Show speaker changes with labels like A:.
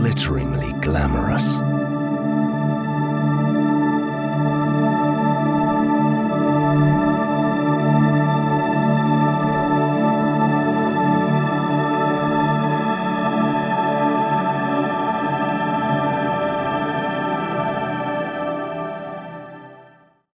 A: glitteringly glamorous.